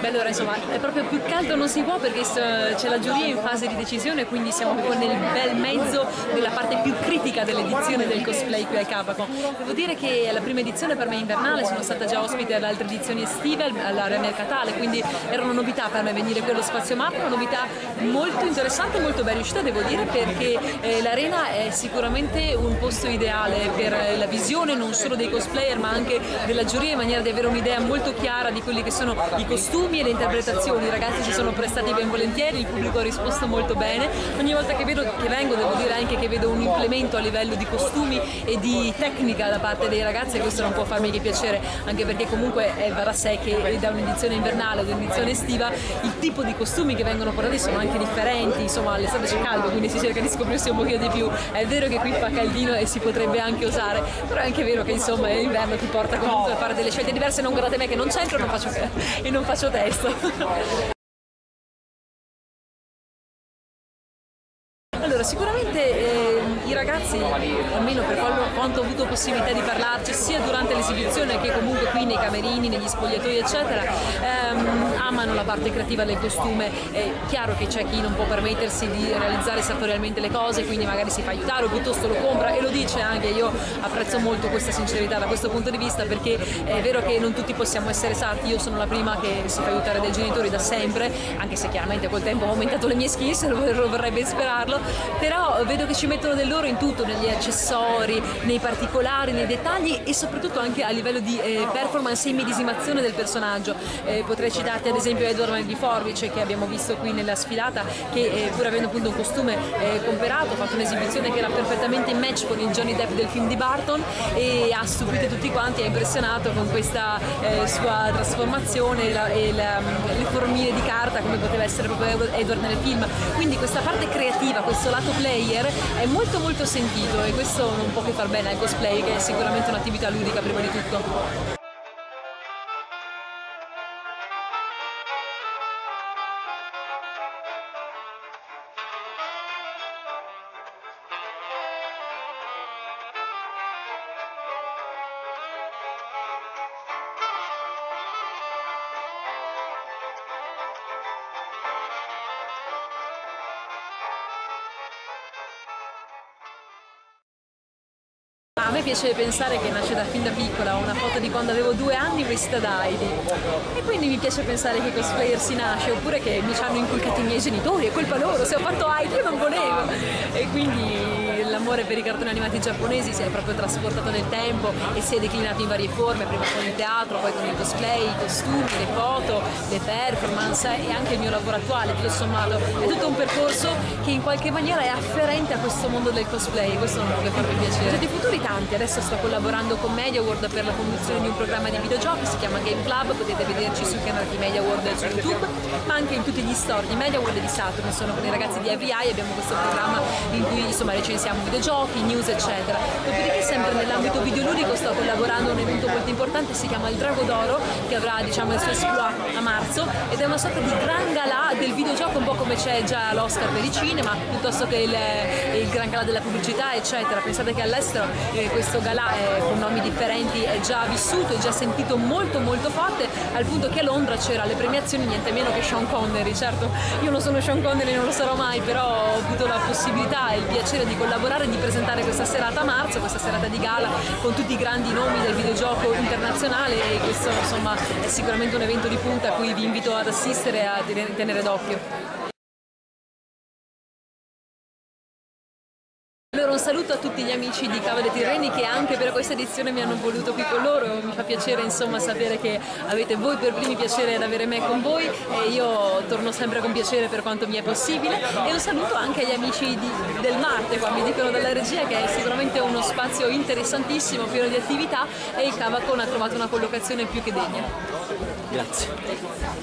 Beh, allora insomma è proprio più caldo non si può perché c'è la giuria in fase di decisione quindi siamo proprio nel bel mezzo della parte più critica dell'edizione del cosplay qui al Capacon. Devo dire che la prima edizione per me invernale, sono stata già ospite ad altre edizioni estive all'area mercatale, quindi era una novità per me venire qui allo Spazio Mappa, una novità molto interessante e molto ben riuscita devo dire perché eh, l'arena è sicuramente un posto ideale per la visione non solo dei cosplayer ma anche della giuria in maniera da avere un'idea molto chiara di quelli che sono i costumi e le interpretazioni. I ragazzi si sono prestati ben volentieri, il pubblico ha risposto molto bene. Ogni volta che, vedo, che vengo devo dire anche che vedo un implemento a livello di costumi e di tecnica da parte dei ragazzi e questo non può farmi che piacere, anche perché comunque è verrà sé che da un'edizione invernale ad un'edizione estiva il tipo di costumi che vengono portati sono anche differenti, insomma l'estate c'è caldo quindi si cerca di scoprirsi un pochino di più. È vero che qui fa caldino e si potrebbe anche usare, però è anche vero che insomma l'inverno ti porta comunque a fare delle scelte diverse, non guardate me che non c'entro non faccio, e non faccio testo. Allora, sicuramente ragazzi, almeno per quanto ho avuto possibilità di parlarci, sia durante l'esibizione che comunque qui nei camerini, negli spogliatoi, eccetera, ehm, amano la parte creativa del costume. È chiaro che c'è chi non può permettersi di realizzare sartorialmente le cose, quindi magari si fa aiutare o piuttosto lo compra e lo dice anche. Io apprezzo molto questa sincerità da questo punto di vista perché è vero che non tutti possiamo essere sarti, io sono la prima che si fa aiutare dai genitori da sempre, anche se chiaramente col tempo ho aumentato le mie skills, vorrei ben sperarlo, però vedo che ci mettono del loro in tutto, negli accessori, nei particolari, nei dettagli e soprattutto anche a livello di eh, performance e immedesimazione del personaggio. Eh, potrei citarti ad esempio Edward di Forbice che abbiamo visto qui nella sfilata che eh, pur avendo appunto un costume eh, comperato ha fatto un'esibizione che era perfettamente in match con il Johnny Depp del film di Barton e ha stupito tutti quanti, ha impressionato con questa eh, sua trasformazione la, e la, le formine di carta come poteva essere proprio Edward nel film. Quindi questa parte creativa, questo lato player è molto molto sentito e questo non può che far bene al cosplay che è sicuramente un'attività ludica prima di tutto. A me piace pensare che nasce da fin da piccola, ho una foto di quando avevo due anni vestita da Heidi e quindi mi piace pensare che cosplayer si nasce oppure che mi ci hanno inculcati i miei genitori, è colpa loro, se ho fatto Heidi io non volevo e quindi l'amore per i cartoni animati giapponesi si è proprio trasportato nel tempo e si è declinato in varie forme, prima con il teatro, poi con il cosplay, i costumi, le foto, le performance e anche il mio lavoro attuale, tutto sommato. È tutto un percorso che in qualche maniera è afferente a questo mondo del cosplay, questo non può che farmi piacere. Progetti futuri tanti, adesso sto collaborando con Media World per la conduzione di un programma di videogiochi, si chiama Game Club, potete vederci sul canale di Media World su YouTube, ma anche in tutti gli store di Media World e di Saturn, sono con i ragazzi di AVI, abbiamo questo programma in cui insomma recensiamo videogiochi, news eccetera. Dopodiché sempre nell'ambito videoludico sto collaborando a un evento molto importante, si chiama il Drago d'Oro, che avrà diciamo, il suo esploit a marzo ed è una sorta di gran galà del videogioco, un po' come c'è già l'Oscar per i cinema, piuttosto che il, il gran galà della pubblicità eccetera. Pensate che all'estero eh, questo galà eh, con nomi differenti è già vissuto, è già sentito molto molto forte, al punto che a Londra c'era le premiazioni niente meno che Sean Connery, certo io non sono Sean Connery, non lo sarò mai, però ho avuto la possibilità e il piacere di collaborare collaborare di presentare questa serata a marzo, questa serata di gala con tutti i grandi nomi del videogioco internazionale e questo insomma è sicuramente un evento di punta a cui vi invito ad assistere e a tenere d'occhio. Allora un saluto a tutti gli amici di Cava dei Tirreni che anche per questa edizione mi hanno voluto qui con loro, mi fa piacere insomma sapere che avete voi per primi piacere ad avere me con voi e io torno sempre con piacere per quanto mi è possibile e un saluto anche agli amici di, del Marte, qua mi dicono dalla regia che è sicuramente uno spazio interessantissimo, pieno di attività e il Cavacon ha trovato una collocazione più che degna. Grazie.